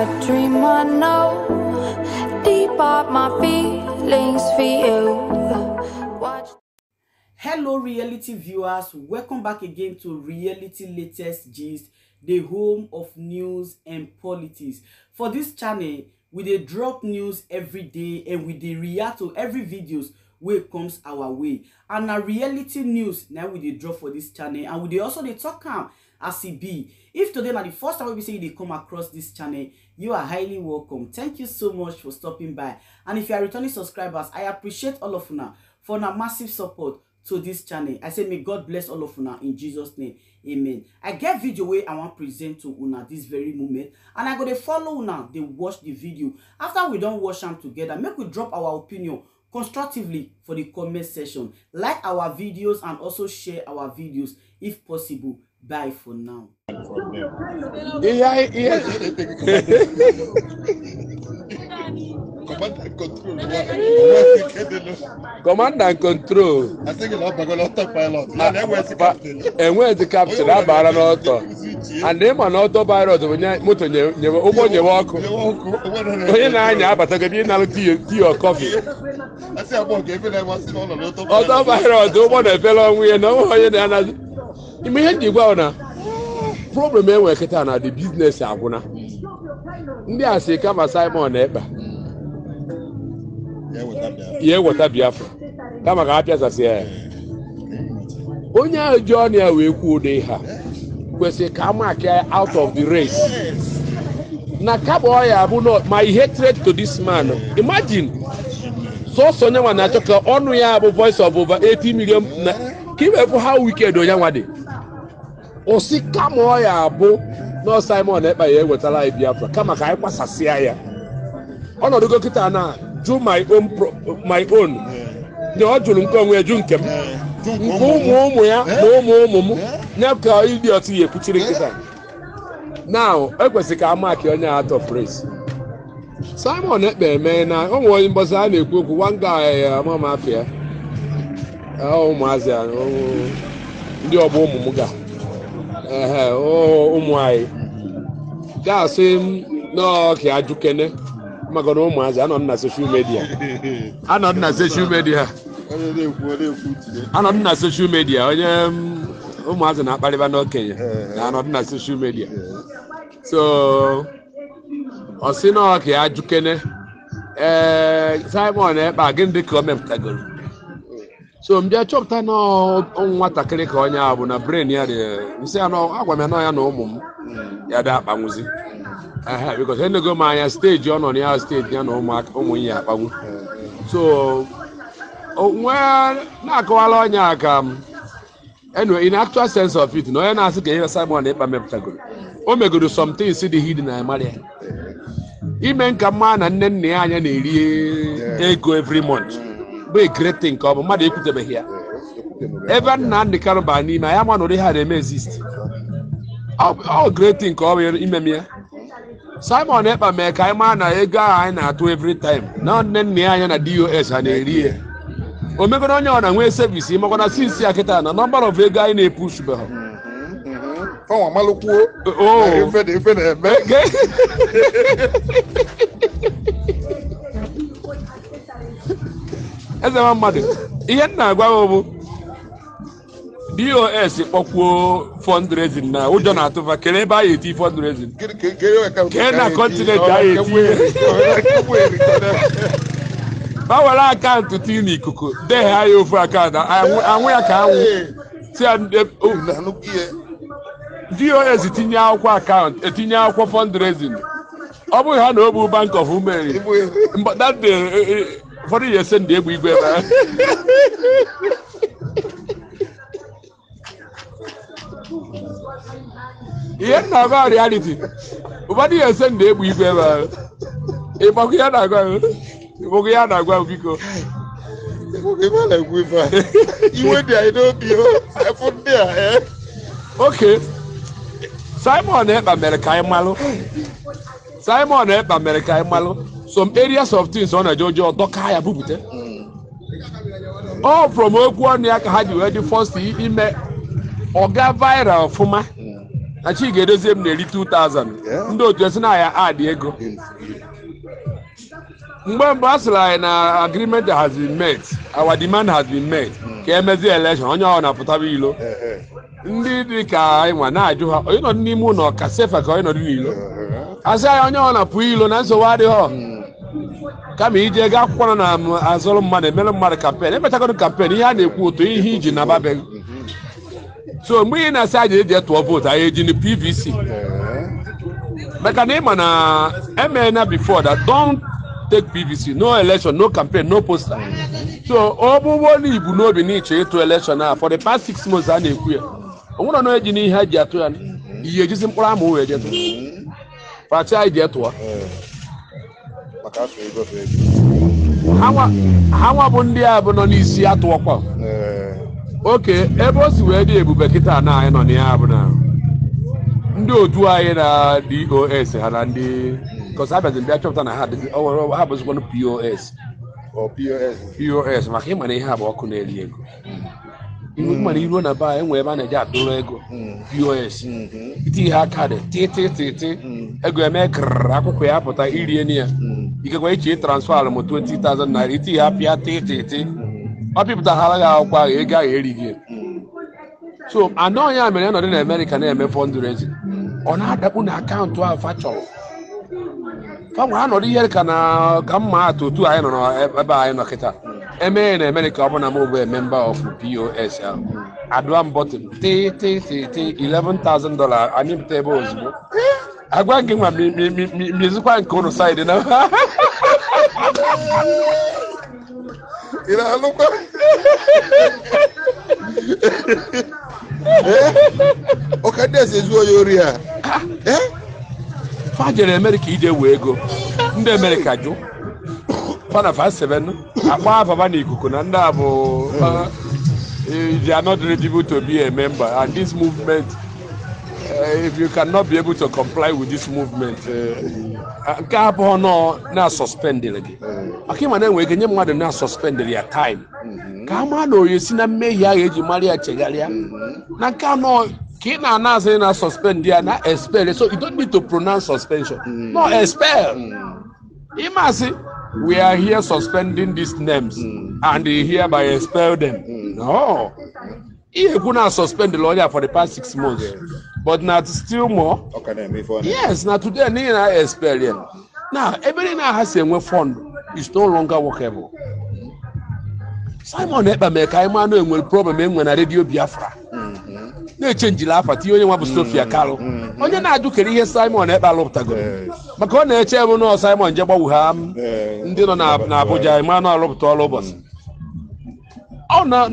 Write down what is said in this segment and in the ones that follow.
a dream I know. Deep up my feelings for you. Watch. Hello, reality viewers. Welcome back again to Reality Latest Gist, the home of news and politics. For this channel, we dey drop news every day and we dey react to every videos wey comes our way. And na reality news na we dey drop for this channel and we dey also dey talk am as e be. If today na the first time wey be say you come across this channel, you are highly welcome. Thank you so much for stopping by. And if you are returning subscribers, I appreciate all of una for una massive support to this channel i say may god bless all of una in jesus name amen i get video wey i wan present to una this very moment and i go dey follow una dey watch the video after we don watch am together make we drop our opinion constructively for the comment section like our videos and also share our videos if possible bye for now. ihe Command and control. Command and control. Asị gị na ọ bago n'ọtọ pilot. Ya na enwezi captain. enweghị kaptịn abara n'ọtọ. And ịma na ọtọ pilot bụ moto ụgbọ nyewe ọkụ. onye na-anya abatago ebe ị na-alụ tii ọ kọfị ọtọ pilot ụgbọ na-efere ọnwụ ya na onwe onye na-anazi. Ime ihe ndị gwa na problem enwe kịta na the business agwụna. Ndị a si kama simon ekpa Ya ya eweta biafra. Kama ka ha pịasasị ya. Onye ahụ ji ọnụ ya wee kwuo ụdị ihe a kwesịrị ka a maki ya out of the race. Na kaba ọya bụ na my hatred to this man. Imagine sọsọ onye nwa na-achọ ka ọnụ ya bụ voice of over 80 million na ka iwepụ how wicked onye nwa dị. Osi kama ọya bụ nọ simon ekpa ya ewetara anyị biafra. Kama ka anyị gbasasịa ya. Ọnọdụ dọkịta na jụ my own na ọ jụrụ nke onwe ya jụ nke m. Nke ụmụ ụmụ ya na ụmụ ụmụ m. Ya ka ịdị ya ekwuchiri nkịta now ekwesịrị ka a maki onye atọ praise. Simon ekpe eme na o onye mbọsị a na-ekwu okwu. Wanga ya amamafia ụmụazị a o- ndị ọgbọ ụmụ m ga. Ụmụ anyị. Ga-asị m n'ọka ajụkene maka na ụmụazị anọ na soshal media. Anọ na soshal tinye. anọdụ na soshal media onye ụmụazị na-akparịba n'okenye na-anọdụ na soshal media. So ọ sị na ọka ya jukene ee simon ekpa gịnị ka o mepụtagoro? So mbịa chọpụta na nwatakịrị ka onye ahụ bụ na bren ya dị nsị ya nọ agwa m ya nọ ya na ụmụ m ya dị akpanwụzi. Bikos enego m anya steji ọ nọ na ya steji ya na ụmụ ya akpanwu so nwee na-akọwala onye a ka anyway in actual sense of it na onye na-asị ka ihe simon ịkpa mepụtagoro o megoro some things dị hidden na ya ime nka mma na nne nna ya anya na-eri ego every month. Bụ a great thing ka ọ bụ mmadụ ekwutebeghị ya ebe nna ndị karụ n'ime ya ma na ụdị ha na-eme exist ọ great thing ka ọ bụ ime m ya simon ekpa mee ka anyị maa na ego ahụ anyị na-atụ every time na nne nna ya anya na dos ha na-eri ya o megoro onye ọ na nwee sevisi makwa na sinsi ya kịta na nọmba of ego anyị na-epushubeghị Fọnwa amalụkwuo. Oh. Ife na-eme. eze nwa mmadụ ihe m na-agwa bụ dos kpọkwuo fundraising na ụjọ na-atụfa kere ebe a eti fundraising. Kee na ka continent eti- akaụntụ tii n'ikuku degha ya ofu akaụntụ anwụ ya ka anwụ. Dos tinye akwụkwọ akaụntụ etinye akwụkwọ fundraising. Ọ bụghị ha na obu bank of women Ụfọdụ ya ese ndị egbe igwe ebe ahụ. ihe m na-agwa reality ụfọdụ ya ese ndị egbe igwe ebe ahụ ịgbakọ ya na-agwa m ịgbakọ ya na-agwa m biko. Iwe dị anyị n'obi o. Efu ndị a, eh. oke simon ekpa mere ka anyị malụ simon ekpa mere ka anyị malụ some areas of things ọ na-eje oje ọdọ ka ya bupute ọ from okwu ọnụ ya ka ha ji wee dị first ime ọga viral ọfụma na chi ga-edozie m na-eri 2000 Yeah. ndị otu esi na ya adị ego. Mgbe mgbe a sịrị anyị na agreement has been met our demand has been met ka emezie election onye ọbụla na-apụtaba ilo. Ndị dị ka anyị nwa na-ajụ ha onye nọdụ n'ime ụlọ ka sefa ka onye nọdụ n'ilo asị anyị onye ọbụla pụọ ilo na nsogbu adịghọ kama ije gaa akwụkwọ na azụrụ mmadụ emere mmadụ kampen emechagoro kampen ihe a na-ekwu ụtọ ihe iji nababeghị so mgbe ị na-asị anyị eji tụọ vootu anyị eji pvc maka na ịma na emeela before that don't take pvc no election no campaign no poster. So ọ bụrụ na ibu n'obi na ịchọ ịtụ election a for the past six months a na-ekwu ya o nwere na eji n'ihe eji atụ ya ihe ejizi mkpụrụ amụ wee jetụ pati anyị ji etụọ maka afọ ego bụ ego. Ha nwa bụ ndị a bụ nọ n'isi atụọkwa oke ebe o si wee dị ebube kịta na anyị nọ na ya bụ na ndị otu anyị na dos ha na ndị kọsa abịazi bịa chọpụta na ha bụzikwanụ pos ọ POS maka ịma na ihe a bụ ọkụ na-eri ego. Ihu mana iruo na anyị enwe ebe a na-eji atụrụ ego pos iti ihe aka dị tịtịtịtị ego eme kịrịrị akwụkwọ ya apụta irie ya. Ikekwe iche transfer m 20,000 naira iti ihe apịa tịtịtị ọ pịpụtara gị akwụkwọ ahụ ego ahụ erighị ya. so anọ ya mere ọnọdụ na amerịka na-eme fundraising ọ na-adakpu na akaụntụ ahụ fa chọrọ anọdụ ihe ka na ka mma atụ otu anyị nọ ebe anyị nọ kịta emee na amerịka ọ bụ na m bụ member of pos ahụ adụa m bọtụn tị tị tị tị 11,000 dollar anyị pụta ebe ozugbo agwa gị nwa mizikwa nke ụnụ saịdị na ị na-alụkwa? Ọka ndị eze ezu onye ori a? Eh? fa jere amerịka ije wee ego ndị amerịka jụ. Fana fa seven akpa afaba na ikuku na ndị a bụ uh, they are not eligible to be a member and this movement Uh, if you cannot be able to comply with this movement uh, uh nke abụọ nọ na-suspendịrị gị uh. maka ịma na enwere ike nye mmadụ na-suspendịrị ya time. Mm-hmm. Ka a maa na oye si na mmehie ahụ eji mara ya chegharịa. Mm-hmm. Na nke anọ ka ị na-ana asị na suspend ya na expel so you don't need to pronounce suspension. Mm-hmm. No expel. Ịmasị we are here suspending these names and hereby expel them. No. Ihe ekwu na suspend a for the past six months but na still more yes na today n'ihi na ya na ebe niile ha si enwe fund is no longer workable simon ekpa mee ka anyị maa na enwere problem enwe na redio biafra na-echenjila afa tinye onye nwa bụ sofia kalụ onye na-ajụ kere ihe simon ekpa lụpụtagoro maka ọ na-eche ebe nọọ simon je gbanwe ha ndị nọ na- na abuja ịma na ọlụpụta ọrụ ụbọchị ọ na-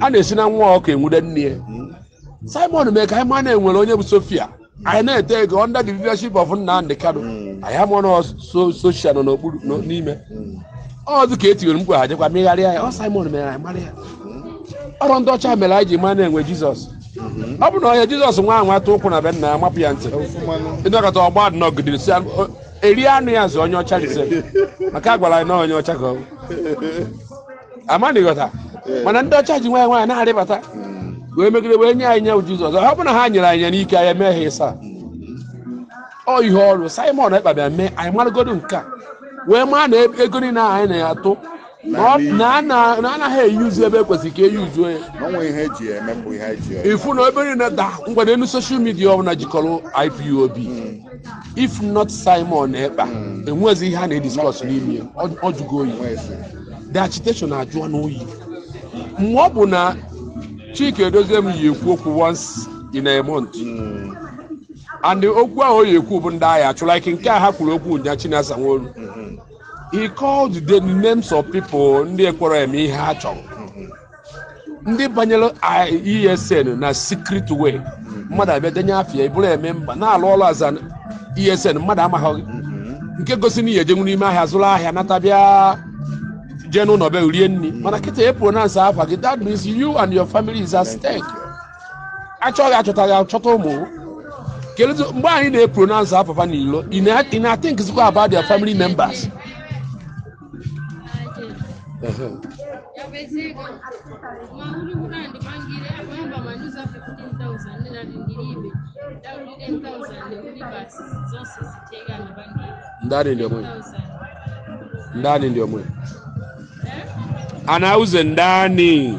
a na-esi na nwa ọkụ enwude nne ya simon mee ka anyị maa na enwere onye bụ sofia anyị na-ete ego under the leadership of nnamdị kano anyị amụọ soshal nọ n'okpuru n'ime ọ dị ka e tinyere mkpu ha jekwa megharịa ya ọ simon mere anyị mara ya ọrụ ndị ọcha mere anyị ji maa na-enwe jizọs ọ bụ na onye jizọs nwa ahụ atụ ụkwụ na be nna ya mapụ ya ntị ịnọkọta ọgba nọgidere si eri anụ ya zụ onye ọcha rise maka a gwara anyị na onye ọcha ka ọ bụ. amaghị ghọta mana ndị ọcha ji nwaanyị nwaanyị na-arịbata wee megide wee nye anyị nye jizọs. Ọ bụ na ha nyere anyị ya n'ike anyị emeghe ịsa. Ọ ihe ọrụ simon ekpabịa mee anyị maragodo nke a. Wee maa na ego niile anyị na-atụ. Na anaghị eyuzu ebe ekwesịrị ka eyuzuo ya. Eji eme ifu na obere na da ngwado enu soshal midia ọbụla jikọrọ ipob if not simon ekpa enwezi ihe a na-ediskọs n'ime ọ- jụgo oyi. The agitation n'oyi. Mgbe ọ bụ na chika edozie m yi ekwu okwu once in a month. And okwu ahụ o yi ekwu bụ ndị agha achụla ike nke a ha kwuru okwu ụnya chinasa nworu he called the names of people ndị ekwere eme ihe ha chọrọ. Ndị banyere esn na secret way mmadụ abịa denye afịa ibụrụ eme mba na-alụ ọrụ aza esn mmadụ amaghị. Nke gosi na ihe ejenwu n'ime ahịa zụrụ ahịa nata bịa. Jee n'ụlọ be rie nri mana kịta e pronounce afa gị that means you and your family is at stake. Achọghị achọtaghị achọta ụmụ kelezi mgbe anyị na-epronounce afafa n'ilo ị na- ị na-think zikwa about their family members. Yabezeka mahulu kulandi mangile abayamba manyuza 15000 nalindilibe ndani ndio mwenye ndani ndio mwenye anauze ndani